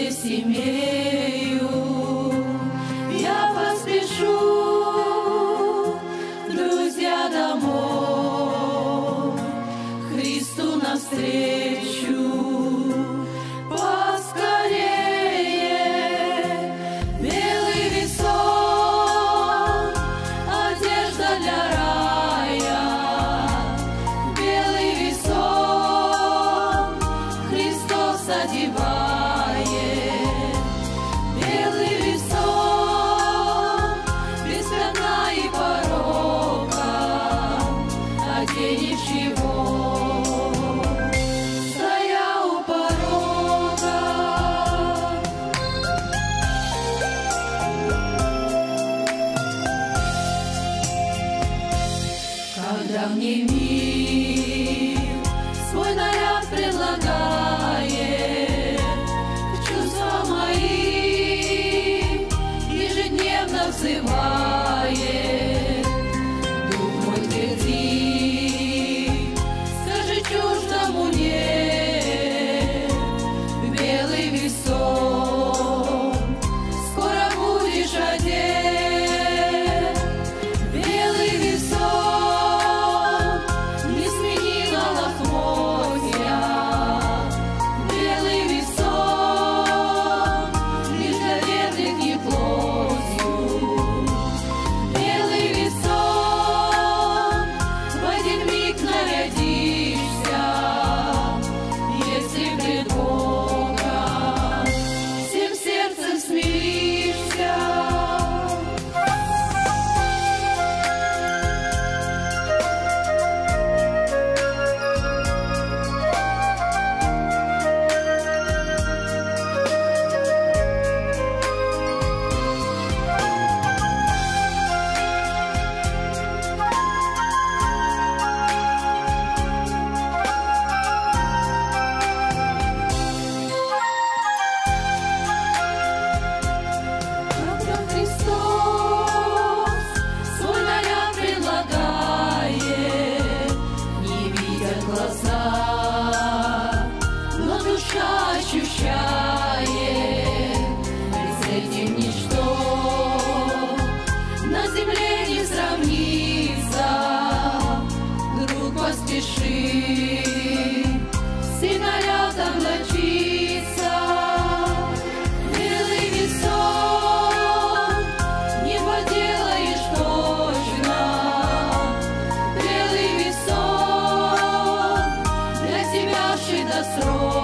здесь имею. Я поспешу, друзья, домой, Христу навстречу. me. if you. поспеши, синарядом облачиться. Белый сон не поделаешь точно, белый сон для себя шито.